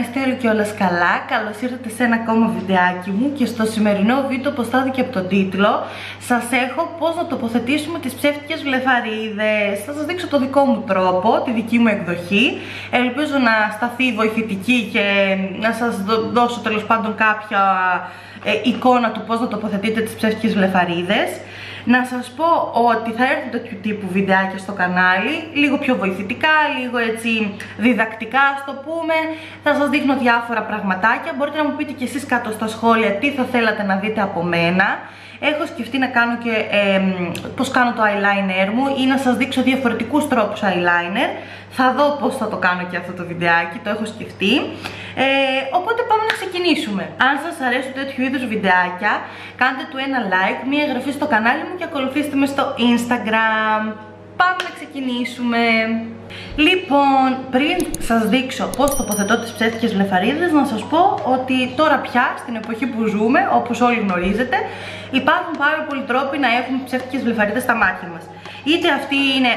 είστε όλοι και όλες καλά. Καλώς ήρθατε σε ένα ακόμα βιντεάκι μου Και στο σημερινό βίντεο, όπως θα και από τον τίτλο Σας έχω πώς να τοποθετήσουμε τις ψεύτικες βλεφαρίδες Θα σας δείξω το δικό μου τρόπο, τη δική μου εκδοχή. Ελπίζω να σταθεί βοηθητική και να σας δώσω τέλος πάντων κάποια ε, εικόνα του πώς να τοποθετείτε τις ψεύτικες βλεφαρίδες να σας πω ότι θα έρθουν τέτοιου τύπου βιντεάκια στο κανάλι, λίγο πιο βοηθητικά, λίγο έτσι διδακτικά ας το πούμε. Θα σας δείχνω διάφορα πραγματάκια, μπορείτε να μου πείτε και εσείς κάτω στα σχόλια τι θα θέλατε να δείτε από μένα. Έχω σκεφτεί να κάνω και ε, πώς κάνω το eyeliner μου ή να σας δείξω διαφορετικούς τρόπους eyeliner. Θα δω πώς θα το κάνω και αυτό το βιντεάκι, το έχω σκεφτεί. Ε, οπότε πάμε να ξεκινήσουμε. Αν σας αρέσουν τέτοιου είδους βιντεάκια, κάντε του ένα like, μία εγγραφή στο κανάλι μου και ακολουθήστε με στο Instagram. Πάμε να ξεκινήσουμε. Λοιπόν, πριν σας δείξω πώς τοποθετώ τις ψεύτικες βλεφαρίδες, να σας πω ότι τώρα πια, στην εποχή που ζούμε, όπως όλοι γνωρίζετε, υπάρχουν πάρα πολλοί τρόποι να έχουμε ψεύτικες βλεφαρίδες στα μάτια μας. Είτε αυτοί είναι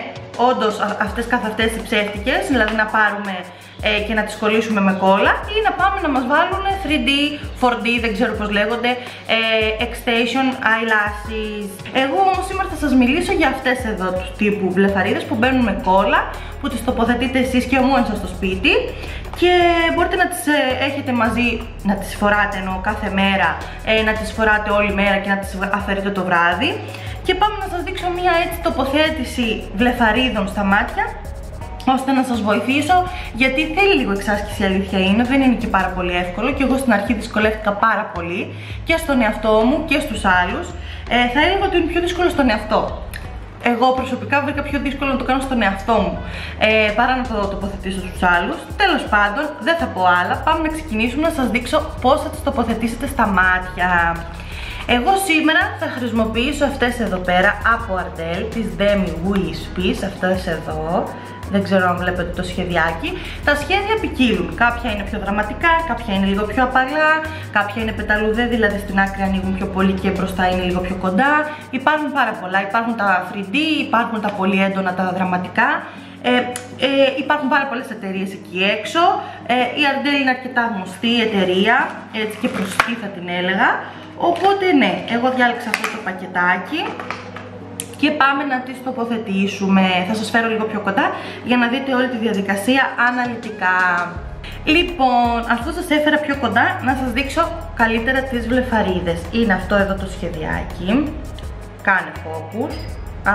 όντως αυτές καθ' αυτές οι ψεύτικες, δηλαδή να πάρουμε ε, και να τις κολλήσουμε με κόλλα ή να πάμε να μας βάλουν 3D, 4D, δεν ξέρω πώς λέγονται, ε, extension eyelashes. Εγώ όμως σήμερα θα σας μιλήσω για αυτές εδώ τους τύπου βλεφαρίδες που μπαίνουν με κόλλα, που τις τοποθετείτε εσείς και μόνοι σας στο σπίτι και μπορείτε να τις ε, έχετε μαζί, να τις φοράτε ενώ κάθε μέρα, ε, να τις φοράτε όλη μέρα και να τις αφαιρείτε το βράδυ. Και πάμε να σας δείξω μια έτσι τοποθέτηση βλεφαρίδων στα μάτια ώστε να σας βοηθήσω γιατί θέλει λίγο εξάσκηση η αλήθεια είναι, δεν είναι και πάρα πολύ εύκολο και εγώ στην αρχή δυσκολεύτηκα πάρα πολύ και στον εαυτό μου και στους άλλους. Ε, θα έλεγα ότι είναι πιο δύσκολο στον εαυτό. Εγώ προσωπικά βρήκα πιο δύσκολο να το κάνω στον εαυτό μου. Ε, παρά να το τοποθετήσω στους άλλους. Τέλος πάντων δεν θα πω άλλα. Πάμε να ξεκινήσουμε να σας δείξω πώς θα τις τοποθετήσετε στα μάτια. Εγώ σήμερα θα χρησιμοποιήσω αυτές εδώ πέρα από Ardell, τις Demi Wispy, αυτές εδώ δεν ξέρω αν βλέπετε το σχεδιάκι. Τα σχέδια ποικίλουν. Κάποια είναι πιο δραματικά, κάποια είναι λίγο πιο απαλά, κάποια είναι πεταλουδέ, δηλαδή στην άκρη ανοίγουν πιο πολύ και μπροστά είναι λίγο πιο κοντά. Υπάρχουν πάρα πολλά. Υπάρχουν τα 3D, υπάρχουν τα πολύ έντονα, τα δραματικά. Ε, ε, υπάρχουν πάρα πολλές εταιρείες εκεί έξω. Ε, η Ardell είναι αρκετά γνωστή εταιρεία, έτσι και προσοχή θα την έλεγα. Οπότε ναι, εγώ διάλεξα αυτό το πακετάκι και πάμε να τις τοποθετήσουμε. Θα σας φέρω λίγο πιο κοντά για να δείτε όλη τη διαδικασία αναλυτικά. Λοιπόν, αφού σας έφερα πιο κοντά, να σας δείξω καλύτερα τις βλεφαρίδες. Είναι αυτό εδώ το σχεδιάκι. Κάνε focus.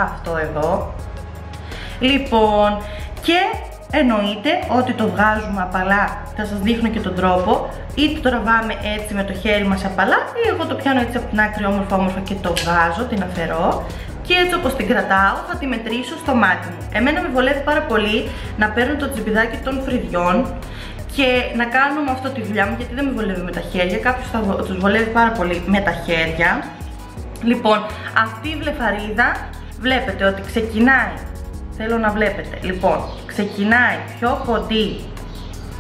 Αυτό εδώ. Λοιπόν, και εννοείται ότι το βγάζουμε απαλά, θα σας δείχνω και τον τρόπο, είτε το τραβάμε έτσι με το χέρι μας απαλά, ή εγώ το πιάνω έτσι από την άκρη όμορφα όμορφα και το βγάζω, την αφαιρώ και έτσι όπως την κρατάω θα τη μετρήσω στο μάτι μου. Εμένα με βολεύει πάρα πολύ να παίρνω το τσιμπιδάκι των φρυδιών και να κάνω με αυτό τη δουλειά μου γιατί δεν με βολεύει με τα χέρια, κάποιους θα τους βολεύει πάρα πολύ με τα χέρια. Λοιπόν, αυτή η βλεφαρίδα βλέπετε ότι ξεκινάει, θέλω να βλέπετε, λοιπόν, ξεκινάει πιο κοντή,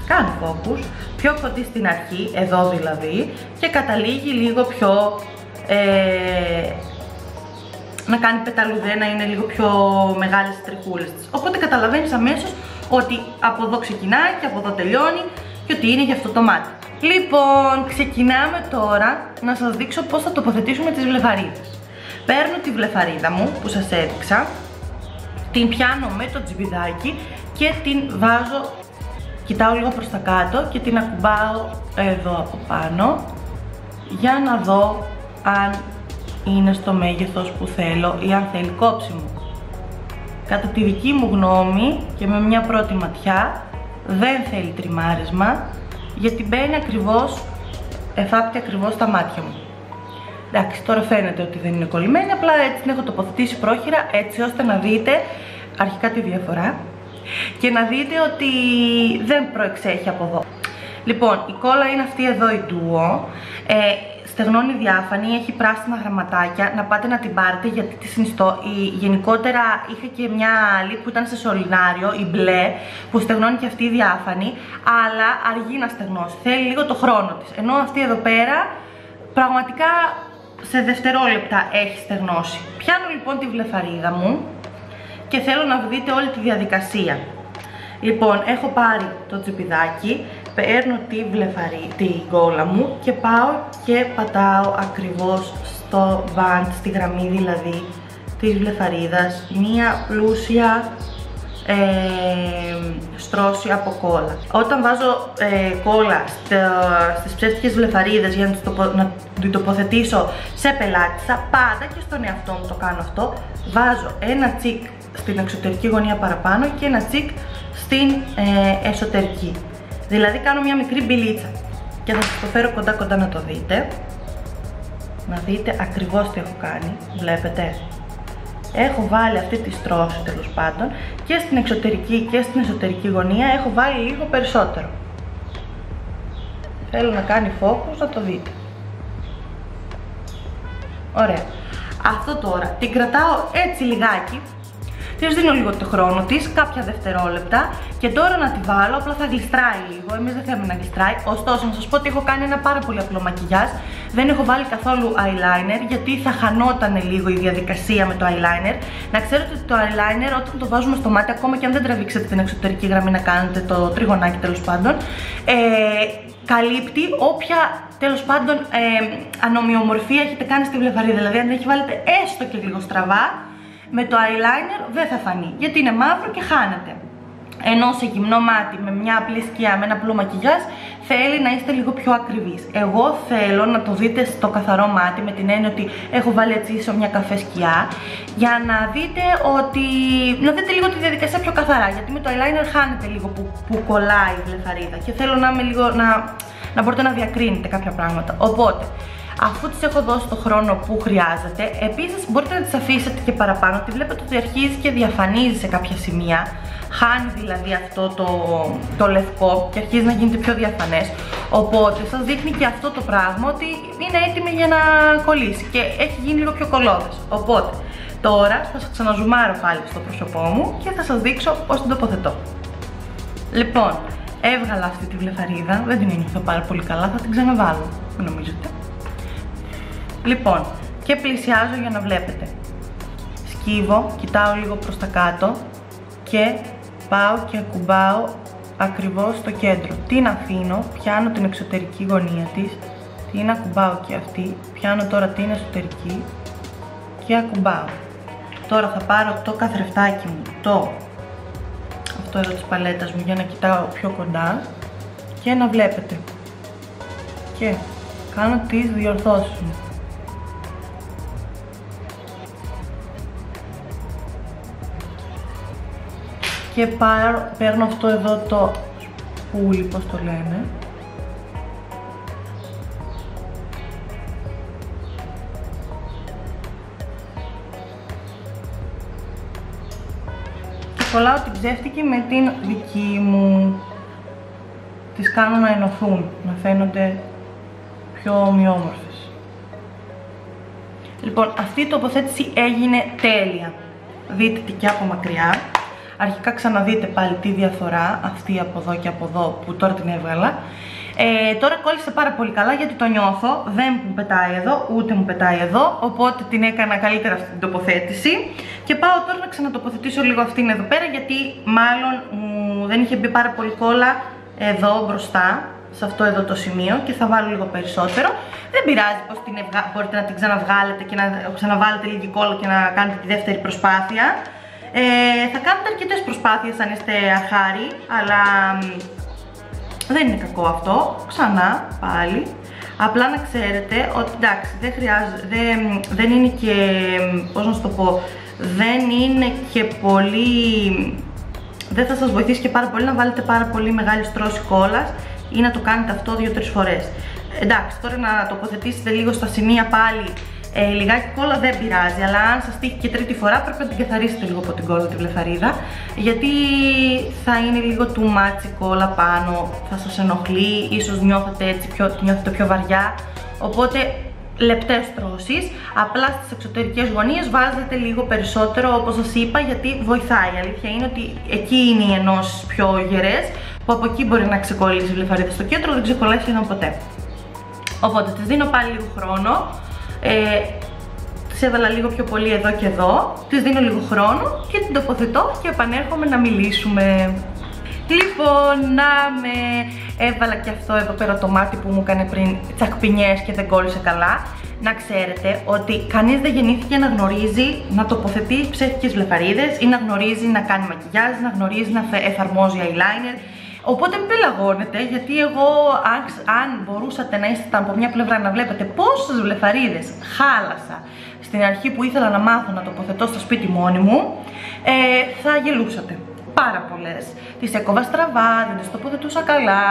κάνει focus, πιο κοντή στην αρχή, εδώ δηλαδή, και καταλήγει λίγο πιο ε, να κάνει πεταλουδέ, να είναι λίγο πιο μεγάλες τριχούλες της. Οπότε καταλαβαίνεις αμέσως ότι από εδώ ξεκινάει και από εδώ τελειώνει και ότι είναι για αυτό το μάτι. Λοιπόν, ξεκινάμε τώρα να σας δείξω πώς θα τοποθετήσουμε τις βλεφαρίδες. Παίρνω τη βλεφαρίδα μου που σας έδειξα, την πιάνω με το τζιμπιδάκι και την βάζω, κοιτάω λίγο προς τα κάτω και την ακουμπάω εδώ από πάνω για να δω αν είναι στο μέγεθος που θέλω ή αν θέλει κόψιμο. Κατά τη δική μου γνώμη και με μια πρώτη ματιά δεν θέλει τριμάρισμα γιατί μπαίνει ακριβώς, εφάπτει ακριβώς τα μάτια μου. Εντάξει, τώρα φαίνεται ότι δεν είναι κολλημένη, απλά έτσι την έχω τοποθετήσει πρόχειρα έτσι ώστε να δείτε αρχικά τη διαφορά και να δείτε ότι δεν προεξέχει από εδώ. Λοιπόν, η κόλλα είναι αυτή εδώ η Duo. Ε, στεγνώνει διάφανη, έχει πράσινα γραμματάκια, να πάτε να την πάρετε γιατί τη συνιστώ. Η, γενικότερα είχα και μια άλλη που ήταν σε σωληνάριο, η μπλε, που στεγνώνει και αυτή η διάφανη, αλλά αργεί να στεγνώσει, θέλει λίγο το χρόνο της. Ενώ αυτή εδώ πέρα πραγματικά σε δευτερόλεπτα έχει στεγνώσει. Πιάνω λοιπόν τη βλεφαρίδα μου και θέλω να δείτε όλη τη διαδικασία. Λοιπόν, έχω πάρει το τσιπιδάκι, παίρνω τη βλεφαρή, την κόλλα μου και πάω και πατάω ακριβώς στο μπαντ, στη γραμμή δηλαδή της βλεφαρίδας, μία πλούσια ε, στρώση από κόλλα. Όταν βάζω ε, κόλλα στις ψεύτικες βλεφαρίδες για να, να την τοποθετήσω σε πελάτησα, πάντα και στον εαυτό μου το κάνω αυτό, βάζω ένα τσικ στην εξωτερική γωνία παραπάνω και ένα τσικ στην ε, εσωτερική. Δηλαδή κάνω μια μικρή μπιλίτσα και θα σας το φέρω κοντά κοντά να το δείτε. Να δείτε ακριβώς τι έχω κάνει, βλέπετε. Έχω βάλει αυτή τη στρώση τέλος πάντων και στην εξωτερική και στην εσωτερική γωνία έχω βάλει λίγο περισσότερο. Θέλω να κάνει focus να το δείτε. Ωραία. Αυτό τώρα την κρατάω έτσι λιγάκι Τη δίνω λίγο το χρόνο της, κάποια δευτερόλεπτα και τώρα να τη βάλω, απλά θα γλιστράει λίγο. Εμείς δεν θέλουμε να γλιστράει. Ωστόσο, να σας πω ότι έχω κάνει ένα πάρα πολύ απλό μακιγιάζ. Δεν έχω βάλει καθόλου eyeliner γιατί θα χανόταν λίγο η διαδικασία με το eyeliner. Να ξέρετε ότι το eyeliner όταν το βάζουμε στο μάτι, ακόμα και αν δεν τραβήξετε την εξωτερική γραμμή να κάνετε το τριγωνάκι τέλος πάντων, ε, καλύπτει όποια τέλος πάντων ε, ανομοιομορφία έχετε κάνει στη βλεφαρίδα. Δηλαδή, αν έχει βάλετε έστω και λίγο στραβά, με το eyeliner δεν θα φανεί γιατί είναι μαύρο και χάνεται. Ενώ σε γυμνό μάτι με μια απλή σκιά, με ένα απλό μακιγιάζ θέλει να είστε λίγο πιο ακριβείς. Εγώ θέλω να το δείτε στο καθαρό μάτι με την έννοια ότι έχω βάλει έτσι ίσο μια καφέ σκιά για να δείτε ότι... να δείτε λίγο τη διαδικασία πιο καθαρά γιατί με το eyeliner χάνεται λίγο που, που κολλάει η βλεφαρίδα και θέλω να, είμαι λίγο, να, να μπορείτε να διακρίνετε κάποια πράγματα. Οπότε αφού τις έχω δώσει το χρόνο που χρειάζεται. Επίσης μπορείτε να τις αφήσετε και παραπάνω, τη βλέπετε ότι αρχίζει και διαφανίζει σε κάποια σημεία. Χάνει δηλαδή αυτό το, το λευκό και αρχίζει να γίνεται πιο διαφανές. Οπότε σας δείχνει και αυτό το πράγμα ότι είναι έτοιμη για να κολλήσει και έχει γίνει λίγο πιο κολλώδες. Οπότε τώρα θα σας ξαναζουμάρω πάλι στο πρόσωπό μου και θα σας δείξω πώς την τοποθετώ. Λοιπόν, έβγαλα αυτή τη βλεφαρίδα, δεν την ένιωθα πάρα πολύ καλά, θα την ξαναβάλω, μην νομίζετε. Λοιπόν, και πλησιάζω για να βλέπετε. Σκύβω, κοιτάω λίγο προς τα κάτω και πάω και ακουμπάω ακριβώς στο κέντρο. Την αφήνω, πιάνω την εξωτερική γωνία της, την ακουμπάω και αυτή, πιάνω τώρα την εσωτερική και ακουμπάω. Τώρα θα πάρω το καθρεφτάκι μου, το αυτό εδώ της παλέτας μου για να κοιτάω πιο κοντά και να βλέπετε. Και κάνω τις διορθώσεις μου. Και πάρω, παίρνω αυτό εδώ το πουλί, πώς το λένε. Και κολλάω την ψεύτικη με την δική μου. Τις κάνω να ενωθούν, να φαίνονται πιο ομοιόμορφες. Λοιπόν, αυτή η τοποθέτηση έγινε τέλεια. Δείτε τι και από μακριά. Αρχικά ξαναδείτε πάλι τη διαφορά αυτή από εδώ και από εδώ που τώρα την έβγαλα. Ε, τώρα κόλλησε πάρα πολύ καλά γιατί το νιώθω, δεν μου πετάει εδώ, ούτε μου πετάει εδώ, οπότε την έκανα καλύτερα αυτή την τοποθέτηση. Και πάω τώρα να ξανατοποθετήσω λίγο αυτήν εδώ πέρα γιατί μάλλον μου δεν είχε μπει πάρα πολύ κόλλα εδώ μπροστά, σε αυτό εδώ το σημείο και θα βάλω λίγο περισσότερο. Δεν πειράζει πως την μπορείτε να την ξαναβγάλετε και να ξαναβάλετε λίγη κόλλα και να κάνετε τη δεύτερη προσπάθεια. Ε, θα κάνετε αρκετές προσπάθειες αν είστε αρχάρι, αλλά δεν είναι κακό αυτό. Ξανά, πάλι. Απλά να ξέρετε ότι εντάξει, δεν χρειάζεται, δεν, δεν είναι και, πώς να σου το πω, δεν είναι και πολύ, δεν θα σας βοηθήσει και πάρα πολύ να βάλετε πάρα πολύ μεγάλη στρώση κόλλας ή να το κάνετε αυτό δύο-τρεις φορές. Εντάξει, τώρα να τοποθετήσετε λίγο στα σημεία πάλι ε, λιγάκι κόλλα δεν πειράζει, αλλά αν σας τύχει και τρίτη φορά πρέπει να την καθαρίσετε λίγο από την κόλλα τη βλεφαρίδα γιατί θα είναι λίγο too much η κόλλα πάνω, θα σας ενοχλεί, ίσως νιώθετε έτσι πιο, νιώθετε πιο βαριά. Οπότε λεπτές στρώσεις, απλά στις εξωτερικές γωνίες βάζετε λίγο περισσότερο όπως σας είπα γιατί βοηθάει, η αλήθεια είναι ότι εκεί είναι οι ενώσεις πιο γερές που από εκεί μπορεί να ξεκολλήσει η βλεφαρίδα στο κέντρο, δεν ξεκολλάει σχεδόν ποτέ. Οπότε τις δίνω πάλι λίγο χρόνο ε, τις έβαλα λίγο πιο πολύ εδώ και εδώ, τις δίνω λίγο χρόνο και την τοποθετώ και επανέρχομαι να μιλήσουμε. Λοιπόν, να με έβαλα και αυτό εδώ πέρα το μάτι που μου έκανε πριν τσακπινιές και δεν κόλλησε καλά. Να ξέρετε ότι κανείς δεν γεννήθηκε να γνωρίζει να τοποθετεί ψεύτικες βλεφαρίδες ή να γνωρίζει να κάνει μακιγιάζ, να γνωρίζει να εφαρμόζει eyeliner Οπότε μην πελαγώνετε, γιατί εγώ αν, αν μπορούσατε να είστε από μια πλευρά να βλέπετε πόσες βλεφαρίδες χάλασα στην αρχή που ήθελα να μάθω να τοποθετώ στο σπίτι μόνη μου, ε, θα γελούσατε. Πάρα πολλές. Τι έκοβα στραβά, δεν τι τοποθετούσα καλά,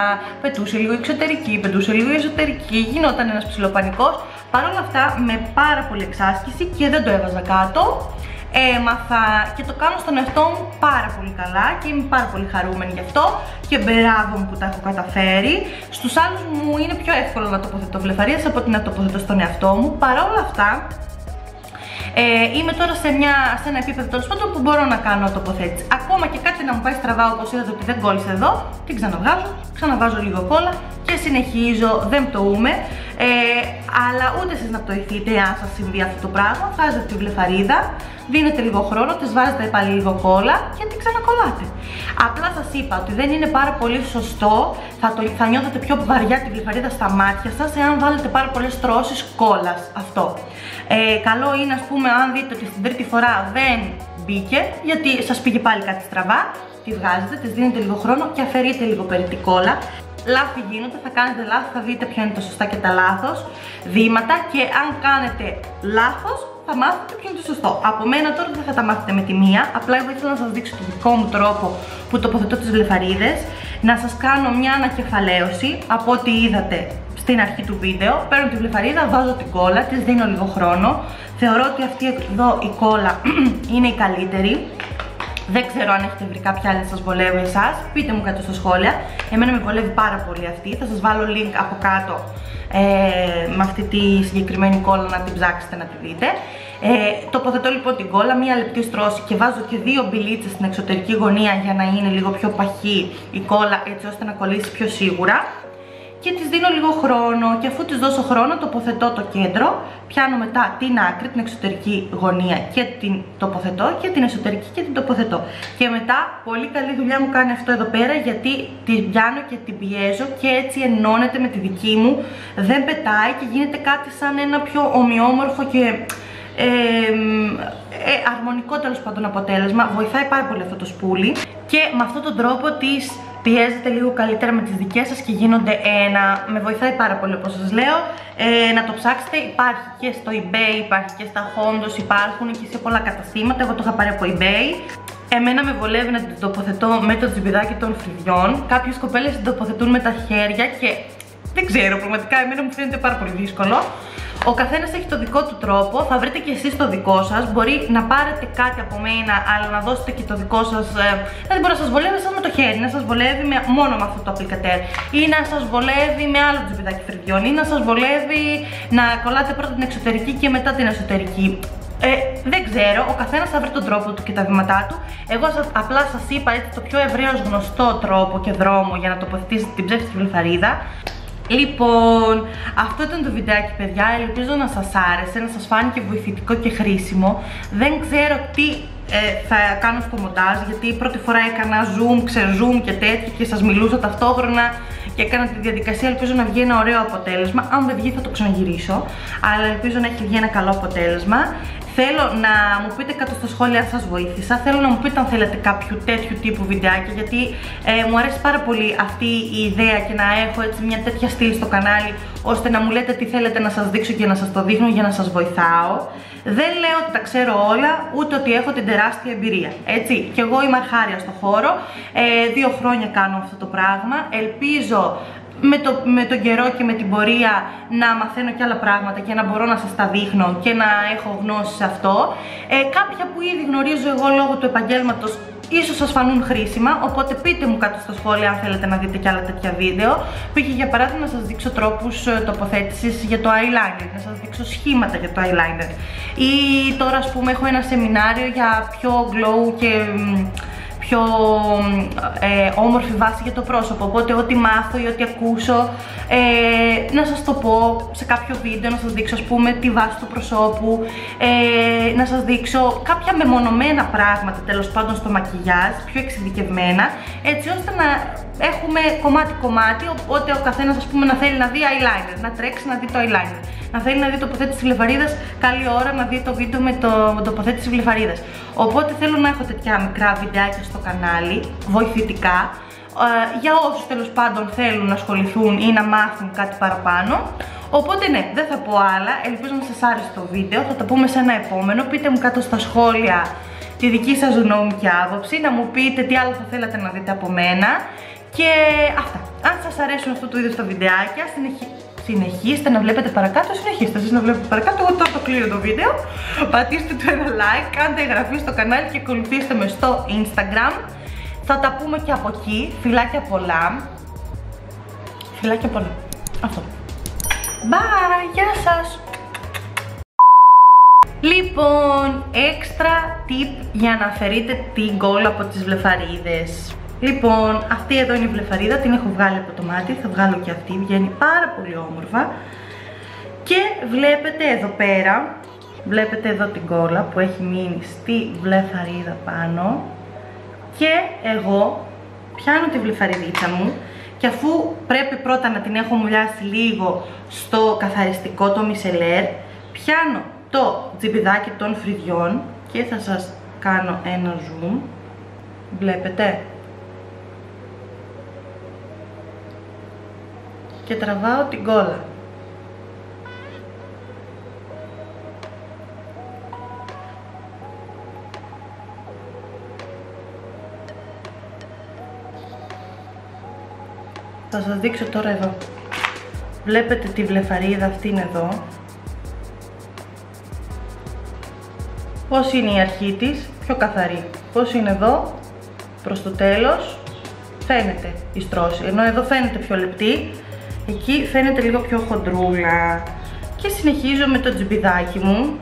πετούσε λίγο εξωτερική, πετούσε λίγο εσωτερική, γινόταν ένας ψηλοπανικός. Παρ' όλα αυτά με πάρα πολύ εξάσκηση και δεν το έβαζα κάτω έμαθα και το κάνω στον εαυτό μου πάρα πολύ καλά και είμαι πάρα πολύ χαρούμενη γι' αυτό και μπεράβο μου που τα έχω καταφέρει. Στους άλλους μου είναι πιο εύκολο να τοποθετώ βλεφαρίες από ότι να τοποθετώ στον εαυτό μου. Παρά όλα αυτά, ε, είμαι τώρα σε, μια, σε ένα επίπεδο τέλος πάντων που μπορώ να κάνω τοποθέτηση. Ακόμα και κάτι να μου πάει στραβά όπως είδατε ότι δεν κόλλησε εδώ, την ξαναβγάζω, ξαναβάζω λίγο κόλλα και συνεχίζω, δεν πτωούμε. Ε, αλλά ούτε εσείς να πτωηθείτε αν σας συμβεί αυτό το πράγμα. Βάζετε τη βλεφαρίδα, δίνετε λίγο χρόνο, τις βάζετε πάλι λίγο κόλλα και την ξανακολλάτε. Απλά σας είπα ότι δεν είναι πάρα πολύ σωστό, θα, το, θα νιώθετε πιο βαριά τη βλεφαρίδα στα μάτια σας εάν βάλετε πάρα πολλές τρώσεις κόλλας. Αυτό. Ε, καλό είναι ας πούμε αν δείτε ότι στην τρίτη φορά δεν μπήκε, γιατί σας πήγε πάλι κάτι στραβά, τη βγάζετε, της δίνετε λίγο χρόνο και αφαιρείτε λίγο περί κόλλα λάθη γίνονται, θα κάνετε λάθος, θα δείτε ποια είναι τα σωστά και τα λάθος βήματα και αν κάνετε λάθος θα μάθετε ποιο είναι το σωστό. Από μένα τώρα δεν θα τα μάθετε με τη μία, απλά εγώ ήθελα να σας δείξω το δικό μου τρόπο που τοποθετώ τις βλεφαρίδες, να σας κάνω μια ανακεφαλαίωση από ό,τι είδατε στην αρχή του βίντεο. Παίρνω τη βλεφαρίδα, βάζω την κόλλα, της δίνω λίγο χρόνο. Θεωρώ ότι αυτή εδώ η κόλλα είναι η καλύτερη. Δεν ξέρω αν έχετε βρει κάποια άλλη σας βολεύει εσάς. Πείτε μου κάτω στα σχόλια. Εμένα με βολεύει πάρα πολύ αυτή. Θα σας βάλω link από κάτω ε, με αυτή τη συγκεκριμένη κόλλα να την ψάξετε να τη δείτε. Ε, τοποθετώ λοιπόν την κόλλα, μία λεπτή στρώση και βάζω και δύο μπιλίτσες στην εξωτερική γωνία για να είναι λίγο πιο παχύ η κόλλα έτσι ώστε να κολλήσει πιο σίγουρα και τις δίνω λίγο χρόνο και αφού τις δώσω χρόνο τοποθετώ το κέντρο πιάνω μετά την άκρη, την εξωτερική γωνία και την τοποθετώ και την εσωτερική και την τοποθετώ. Και μετά πολύ καλή δουλειά μου κάνει αυτό εδώ πέρα γιατί την πιάνω και την πιέζω και έτσι ενώνεται με τη δική μου. Δεν πετάει και γίνεται κάτι σαν ένα πιο ομοιόμορφο και ε, ε, αρμονικό τέλος πάντων αποτέλεσμα. Βοηθάει πάρα πολύ αυτό το σπούλι. Και με αυτόν τον τρόπο τις πιέζετε λίγο καλύτερα με τις δικές σας και γίνονται ένα. Με βοηθάει πάρα πολύ όπως σας λέω. Ε, να το ψάξετε, υπάρχει και στο eBay, υπάρχει και στα Hondos, υπάρχουν και σε πολλά καταστήματα. Εγώ το είχα πάρει από eBay. Εμένα με βολεύει να την τοποθετώ με το τσιμπιδάκι των φρυδιών. Κάποιες κοπέλες την τοποθετούν με τα χέρια και δεν ξέρω, πραγματικά εμένα μου φαίνεται πάρα πολύ δύσκολο. Ο καθένας έχει το δικό του τρόπο, θα βρείτε και εσείς το δικό σας. Μπορεί να πάρετε κάτι από μένα, αλλά να δώσετε και το δικό σας. Ε, δεν μπορεί να σας βολεύει εσάς με το χέρι, να σας βολεύει με, μόνο με αυτό το applicator. Ή να σας βολεύει με άλλο τζιμπιδάκι φρυδιών. Ή να σας βολεύει να κολλάτε πρώτα την εξωτερική και μετά την εσωτερική. Ε, δεν ξέρω, ο καθένας θα βρει τον τρόπο του και τα βήματά του. Εγώ σας, απλά σας είπα έτσι το πιο ευρέως γνωστό τρόπο και δρόμο για να τοποθετήσετε την ψεύτικη βλεφαρίδα. Λοιπόν, αυτό ήταν το βιντεάκι παιδιά, ελπίζω να σας άρεσε, να σας φάνηκε βοηθητικό και χρήσιμο. Δεν ξέρω τι ε, θα κάνω στο μοντάζ, γιατί πρώτη φορά έκανα zoom, ξεζουμ και τέτοια και σας μιλούσα ταυτόχρονα και έκανα τη διαδικασία, ελπίζω να βγει ένα ωραίο αποτέλεσμα. Αν δεν βγει θα το ξαναγυρίσω, αλλά ελπίζω να έχει βγει ένα καλό αποτέλεσμα. Θέλω να μου πείτε κάτω στα σχόλια αν σας βοήθησα. Θέλω να μου πείτε αν θέλετε κάποιο τέτοιου τύπου βιντεάκια γιατί ε, μου αρέσει πάρα πολύ αυτή η ιδέα και να έχω έτσι μια τέτοια στήλη στο κανάλι ώστε να μου λέτε τι θέλετε να σας δείξω και να σας το δείχνω για να σας βοηθάω. Δεν λέω ότι τα ξέρω όλα, ούτε ότι έχω την τεράστια εμπειρία, έτσι. Και εγώ είμαι αρχάρια στο χώρο, ε, δύο χρόνια κάνω αυτό το πράγμα. Ελπίζω με, το, με τον καιρό και με την πορεία να μαθαίνω και άλλα πράγματα και να μπορώ να σας τα δείχνω και να έχω γνώση σε αυτό. Ε, κάποια που ήδη γνωρίζω εγώ λόγω του επαγγέλματος ίσως σας φανούν χρήσιμα, οπότε πείτε μου κάτω στα σχόλια αν θέλετε να δείτε και άλλα τέτοια βίντεο. Πήγε για παράδειγμα να σας δείξω τρόπους ε, τοποθέτησης για το eyeliner, να σας δείξω σχήματα για το eyeliner. Ή τώρα ας πούμε έχω ένα σεμινάριο για πιο glow και πιο ε, όμορφη βάση για το πρόσωπο. Οπότε ό,τι μάθω ή ό,τι ακούσω ε, να σας το πω σε κάποιο βίντεο, να σας δείξω ας πούμε τη βάση του προσώπου, ε, να σας δείξω κάποια μεμονωμένα πράγματα τέλος πάντων στο μακιγιάζ, πιο εξειδικευμένα, έτσι ώστε να έχουμε κομμάτι-κομμάτι, οπότε ο καθένας ας πούμε να θέλει να δει eyeliner, να τρέξει να δει το eyeliner να θέλει να δει τοποθέτηση βλεφαρίδας, καλή ώρα να δει το βίντεο με το τοποθέτηση βλεφαρίδας. Οπότε θέλω να έχω τέτοια μικρά βιντεάκια στο κανάλι, βοηθητικά, ε, για όσους τέλος πάντων θέλουν να ασχοληθούν ή να μάθουν κάτι παραπάνω. Οπότε ναι, δεν θα πω άλλα, ελπίζω να σας άρεσε το βίντεο, θα τα πούμε σε ένα επόμενο, πείτε μου κάτω στα σχόλια τη δική σας γνώμη και άποψη, να μου πείτε τι άλλο θα θέλατε να δείτε από μένα και αυτά. Αν σας αρέσουν αυτού του είδους τα βιντεάκια, συνεχίστε να βλέπετε παρακάτω, συνεχίστε εσείς να βλέπετε παρακάτω, εγώ τώρα το κλείνω το βίντεο. Πατήστε το ένα like, κάντε εγγραφή στο κανάλι και ακολουθήστε με στο Instagram. Θα τα πούμε και από εκεί, φιλάκια πολλά. Φιλάκια πολλά. Αυτό. Bye, γεια σας. Λοιπόν, έξτρα tip για να αφαιρείτε την κόλλα από τις βλεφαρίδες. Λοιπόν, αυτή εδώ είναι η βλεφαρίδα, την έχω βγάλει από το μάτι, θα βγάλω και αυτή, βγαίνει πάρα πολύ όμορφα. Και βλέπετε εδώ πέρα, βλέπετε εδώ την κόλλα που έχει μείνει στη βλεφαρίδα πάνω. Και εγώ πιάνω τη βλεφαριδίτσα μου και αφού πρέπει πρώτα να την έχω μουλιάσει λίγο στο καθαριστικό το μισελέρ, πιάνω το τζιμπιδάκι των φρυδιών και θα σας κάνω ένα zoom. Βλέπετε, και τραβάω την κόλλα. Θα σας δείξω τώρα εδώ. Βλέπετε τη βλεφαρίδα αυτήν εδώ. Πώς είναι η αρχή της, πιο καθαρή. Πώς είναι εδώ, προς το τέλος, φαίνεται η στρώση. Ενώ εδώ φαίνεται πιο λεπτή, Εκεί φαίνεται λίγο πιο χοντρούλα. Και συνεχίζω με το τζιμπιδάκι μου.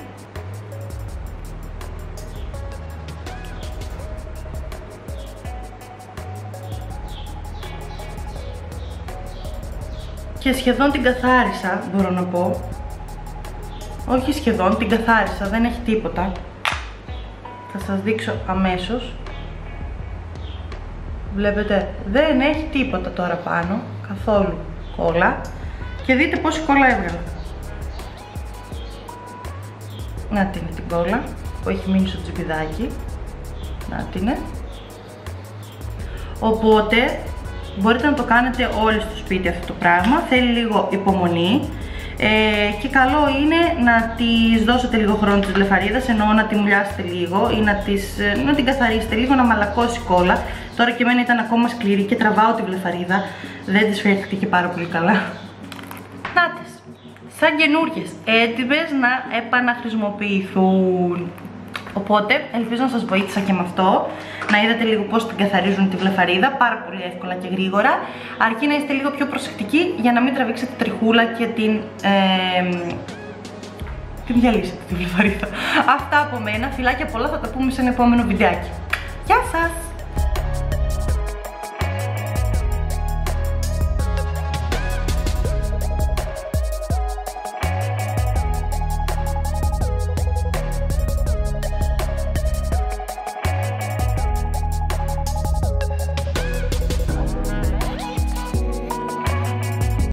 Και σχεδόν την καθάρισα, μπορώ να πω. Όχι σχεδόν, την καθάρισα, δεν έχει τίποτα. Θα σας δείξω αμέσως. Βλέπετε, δεν έχει τίποτα τώρα πάνω, καθόλου κόλλα και δείτε πόση κόλλα έβγαλα. Να την είναι την κόλλα που έχει μείνει στο τσιπιδάκι. Να την είναι. Οπότε μπορείτε να το κάνετε όλοι στο σπίτι αυτό το πράγμα. Θέλει λίγο υπομονή. Ε, και καλό είναι να τις δώσετε λίγο χρόνο της λεφαρίδας ενώ να τη μουλιάσετε λίγο ή να, τις, ε, να την καθαρίσετε λίγο, να μαλακώσει κόλλα Τώρα και εμένα ήταν ακόμα σκληρή και τραβάω τη βλεφαρίδα. Δεν τις φέρθηκε και πάρα πολύ καλά. Νάτες, σαν καινούργιες, έτοιμες να επαναχρησιμοποιηθούν. Οπότε, ελπίζω να σας βοήθησα και με αυτό. Να είδατε λίγο πώς την καθαρίζουν τη βλεφαρίδα, πάρα πολύ εύκολα και γρήγορα. Αρκεί να είστε λίγο πιο προσεκτικοί για να μην τραβήξετε τριχούλα και την... Ε, την διαλύσετε τη βλεφαρίδα. Αυτά από μένα, φιλάκια πολλά, θα τα πούμε σε ένα επόμενο βιντεάκι. Γεια σας!